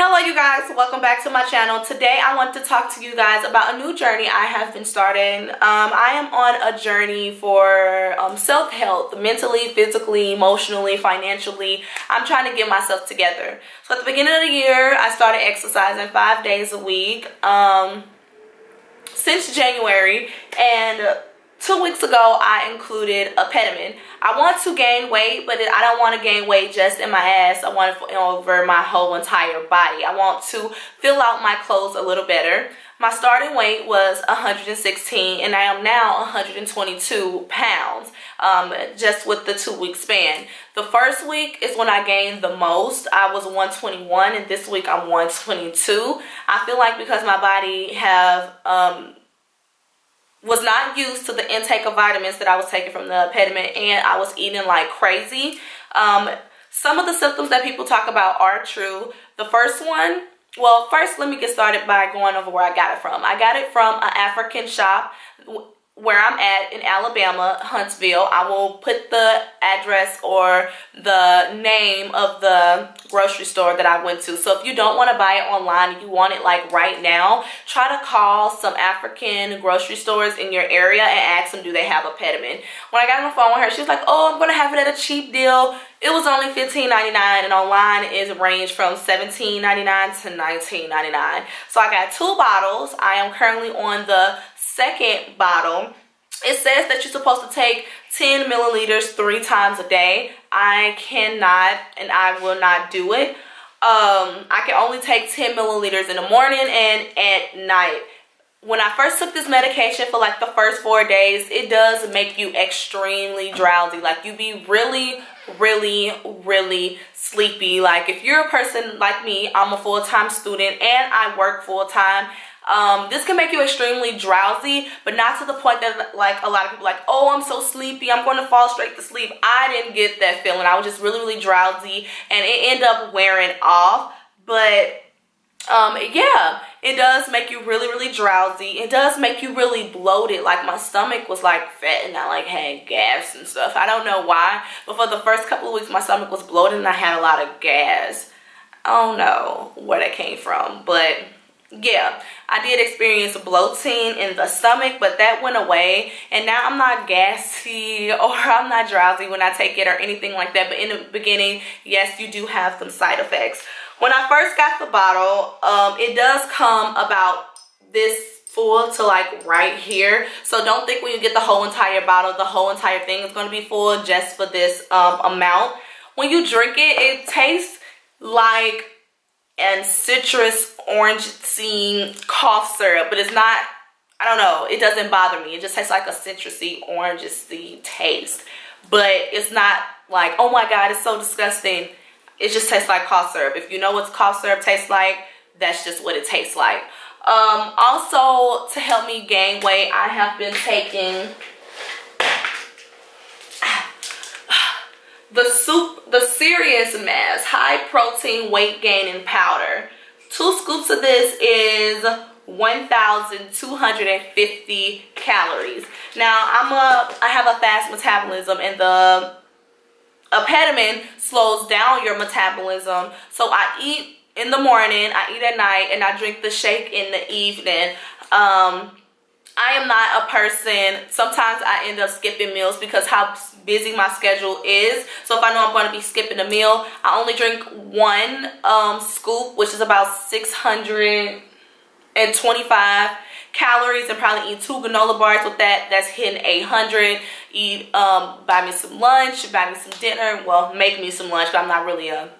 Hello you guys, welcome back to my channel. Today I want to talk to you guys about a new journey I have been starting. Um, I am on a journey for um, self-health, mentally, physically, emotionally, financially. I'm trying to get myself together. So at the beginning of the year, I started exercising five days a week um, since January and two weeks ago I included Apetamin. I want to gain weight, but I don't want to gain weight just in my ass. I want it over my whole entire body. I want to fill out my clothes a little better. My starting weight was 116 and I am now 122 pounds um, just with the two week span. The first week is when I gained the most. I was 121 and this week I'm 122. I feel like because my body have um, was not used to the intake of vitamins that I was taking from the Apetamin and I was eating like crazy. Um, some of the symptoms that people talk about are true. The first one, well, first let me get started by going over where I got it from. I got it from an African shop where I'm at in Alabama, Huntsville. I will put the address or the name of the grocery store that I went to. So if you don't want to buy it online, you want it like right now, try to call some African grocery stores in your area and ask them do they have Apetamin. When I got on the phone with her, she was like, oh, I'm going to have it at a cheap deal. It was only $15.99 and online is ranged from $17.99 to $19.99. So I got two bottles. I am currently on the second bottle, it says that you're supposed to take 10 milliliters three times a day. I cannot and I will not do it. Um, I can only take 10 milliliters in the morning and at night. When I first took this medication for like the first four days, it does make you extremely drowsy. Like you be really, really, really sleepy. Like if you're a person like me, I'm a full-time student and I work full-time um, this can make you extremely drowsy, but not to the point that like a lot of people like, oh, I'm so sleepy, I'm going to fall straight to sleep. I didn't get that feeling. I was just really, really drowsy and it ended up wearing off. But um, yeah, it does make you really, really drowsy. It does make you really bloated. Like my stomach was like fat and I like had gas and stuff. I don't know why, but for the first couple of weeks, my stomach was bloated and I had a lot of gas. I don't know where that came from, but yeah i did experience bloating in the stomach but that went away. And now i'm not gassy or i'm not drowsy when i take it or anything like that. But in the beginning yes you do have some side effects. When i first got the bottle um, it does come about this full to like right here. So don't think when you get the whole entire bottle the whole entire thing is going to be full just for this um, amount. When you drink it it tastes like and citrus orange scene cough syrup, but it's not, I don't know, it doesn't bother me. It just tastes like a citrusy, orangey taste. But it's not like, oh my God, it's so disgusting. It just tastes like cough syrup. If you know what cough syrup tastes like, that's just what it tastes like. Um, also, to help me gain weight, I have been taking the the Serious Mass High Protein Weight Gaining Powder. Two scoops of this is 1,250 calories. Now, I'm a, I have a fast metabolism and the Apetamin slows down your metabolism. So I eat in the morning, I eat at night, and I drink the shake in the evening. Um, I am not a person, sometimes I end up skipping meals because how busy my schedule is. So if I know I'm going to be skipping a meal, I only drink one um, scoop, which is about 625 calories and probably eat two granola bars with that. That's hitting 800. Eat, um, buy me some lunch, buy me some dinner. Well, make me some lunch, but I'm not really a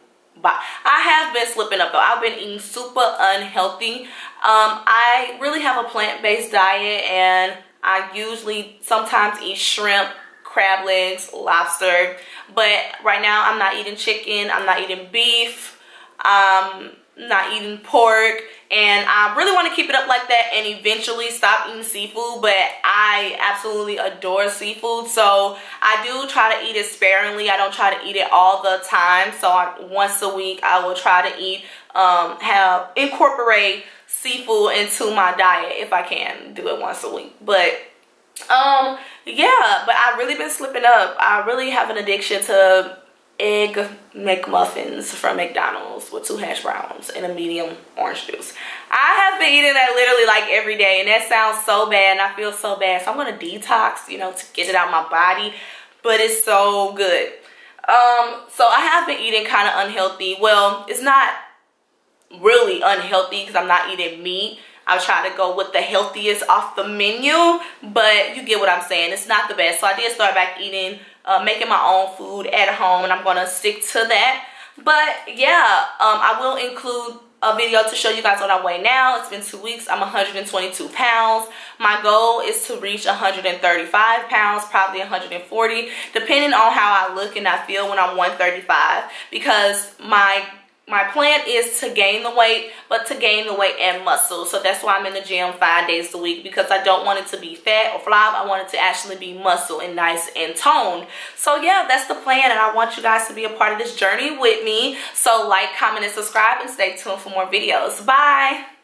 but I have been slipping up though. I've been eating super unhealthy. Um, I really have a plant-based diet and I usually sometimes eat shrimp, crab legs, lobster. But right now I'm not eating chicken. I'm not eating beef. Um, not eating pork and I really want to keep it up like that and eventually stop eating seafood but I absolutely adore seafood. So I do try to eat it sparingly. I don't try to eat it all the time. So I, once a week I will try to eat um, have incorporate seafood into my diet if I can do it once a week. But um yeah but I've really been slipping up. I really have an addiction to egg McMuffins from McDonald's with two hash browns and a medium orange juice. I have been eating that literally like every day and that sounds so bad and I feel so bad. So I'm gonna detox, you know, to get it out my body. But it's so good. Um, so I have been eating kind of unhealthy. Well, it's not really unhealthy because I'm not eating meat. I'll try to go with the healthiest off the menu, but you get what I'm saying. It's not the best. So I did start back eating, uh, making my own food at home, and I'm to stick to that. But yeah, um, I will include a video to show you guys what I weigh now. It's been two weeks. I'm 122 pounds. My goal is to reach 135 pounds, probably 140, depending on how I look and I feel when I'm 135. Because my my plan is to gain the weight, but to gain the weight and muscle. So that's why I'm in the gym five days a week because I don't want it to be fat or flab. I want it to actually be muscle and nice and toned. So yeah, that's the plan and I want you guys to be a part of this journey with me. So like, comment, and subscribe and stay tuned for more videos. Bye!